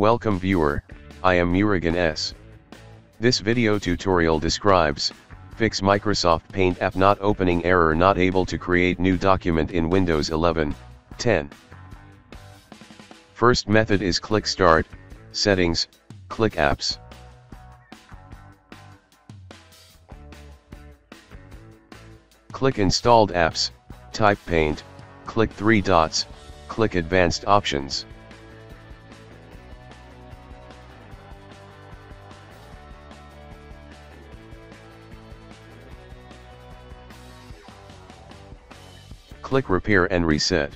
Welcome viewer, I am Murugan S. This video tutorial describes, fix Microsoft Paint app not opening error not able to create new document in Windows 11, 10. First method is click Start, Settings, click Apps. Click Installed Apps, type Paint, click three dots, click Advanced Options. Click Repair and Reset.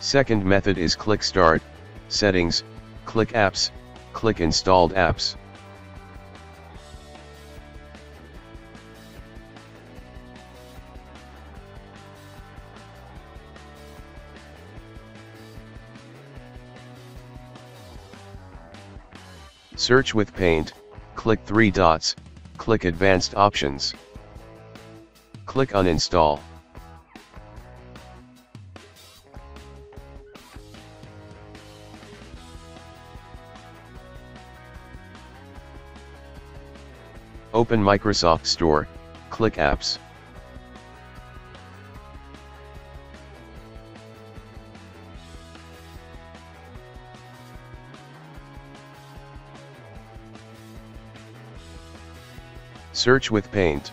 Second method is click Start, Settings, click Apps, click Installed Apps. Search with Paint, click three dots, click Advanced Options. Click Uninstall. Open Microsoft Store, click Apps. Search with Paint.